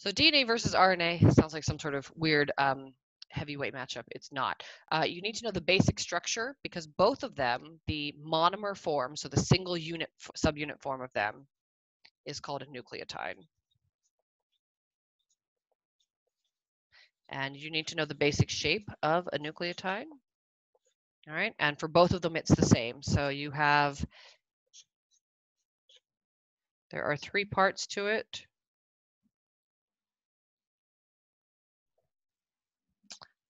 So DNA versus RNA sounds like some sort of weird um, heavyweight matchup. It's not. Uh, you need to know the basic structure because both of them, the monomer form, so the single unit subunit form of them, is called a nucleotide. And you need to know the basic shape of a nucleotide. All right, and for both of them, it's the same. So you have, there are three parts to it.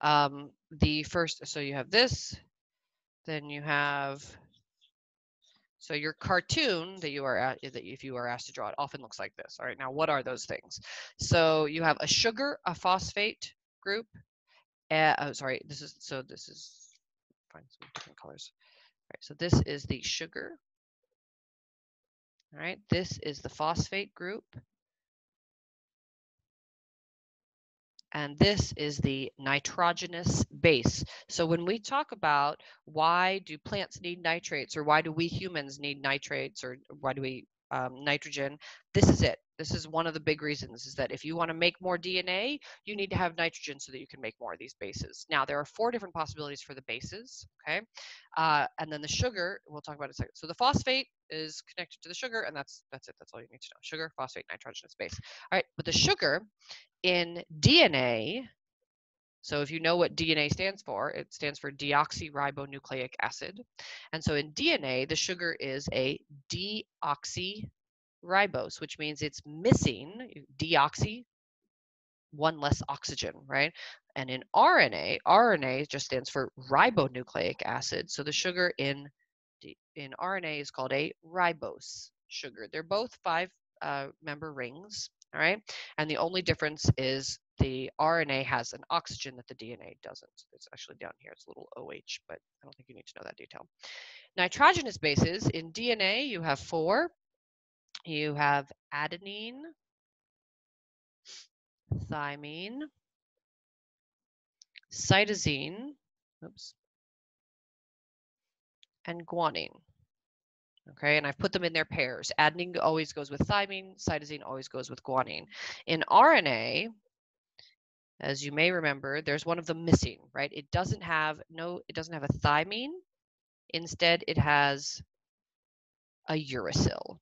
Um, the first, so you have this, then you have, so your cartoon that you are at, that if you are asked to draw it often looks like this. All right, now what are those things? So you have a sugar, a phosphate group. Uh, oh, sorry, this is, so this is, find some different colors. All right, so this is the sugar. All right, this is the phosphate group. And this is the nitrogenous base. So when we talk about why do plants need nitrates or why do we humans need nitrates or why do we um, nitrogen, this is it. This is one of the big reasons is that if you want to make more DNA, you need to have nitrogen so that you can make more of these bases. Now, there are four different possibilities for the bases, okay? Uh, and then the sugar, we'll talk about in a second. So the phosphate is connected to the sugar, and that's that's it. That's all you need to know. Sugar, phosphate, nitrogenous base. All right, but the sugar in DNA, so if you know what DNA stands for, it stands for deoxyribonucleic acid. And so in DNA, the sugar is a deoxyribose, which means it's missing deoxy, one less oxygen, right? And in RNA, RNA just stands for ribonucleic acid. So the sugar in in RNA is called a ribose sugar. They're both five uh, member rings, all right? And the only difference is the RNA has an oxygen that the DNA doesn't. It's actually down here, it's a little OH, but I don't think you need to know that detail. Nitrogenous bases, in DNA you have four. You have adenine, thymine, cytosine, oops, and guanine. Okay, and I've put them in their pairs. Adenine always goes with thymine, cytosine always goes with guanine. In RNA, as you may remember, there's one of them missing, right? It doesn't have no, it doesn't have a thymine. Instead, it has a uracil.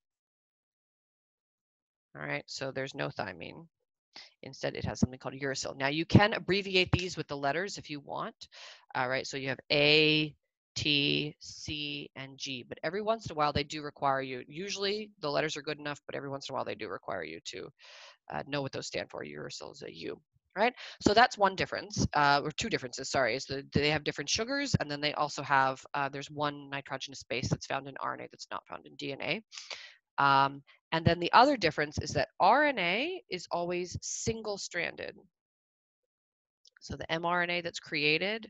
All right, so there's no thymine. Instead, it has something called uracil. Now, you can abbreviate these with the letters if you want. All right, so you have A, T, C, and G. But every once in a while, they do require you. Usually, the letters are good enough, but every once in a while, they do require you to uh, know what those stand for. Uracil is a U. Right, so that's one difference, uh, or two differences. Sorry, is they have different sugars, and then they also have uh, there's one nitrogenous base that's found in RNA that's not found in DNA. Um, and then the other difference is that RNA is always single-stranded. So the mRNA that's created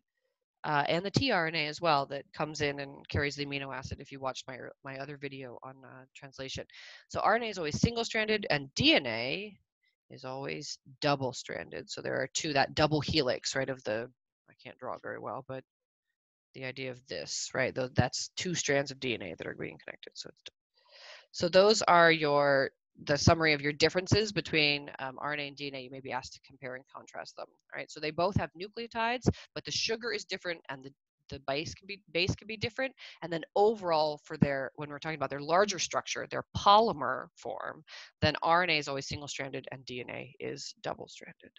uh, and the tRNA as well that comes in and carries the amino acid if you watched my, my other video on uh, translation. So RNA is always single-stranded and DNA is always double-stranded. So there are two, that double helix, right, of the, I can't draw very well, but the idea of this, right, that's two strands of DNA that are being connected. So, so those are your the summary of your differences between um, RNA and DNA, you may be asked to compare and contrast them. All right, so they both have nucleotides, but the sugar is different and the the base can be base can be different and then overall for their when we're talking about their larger structure their polymer form then rna is always single stranded and dna is double stranded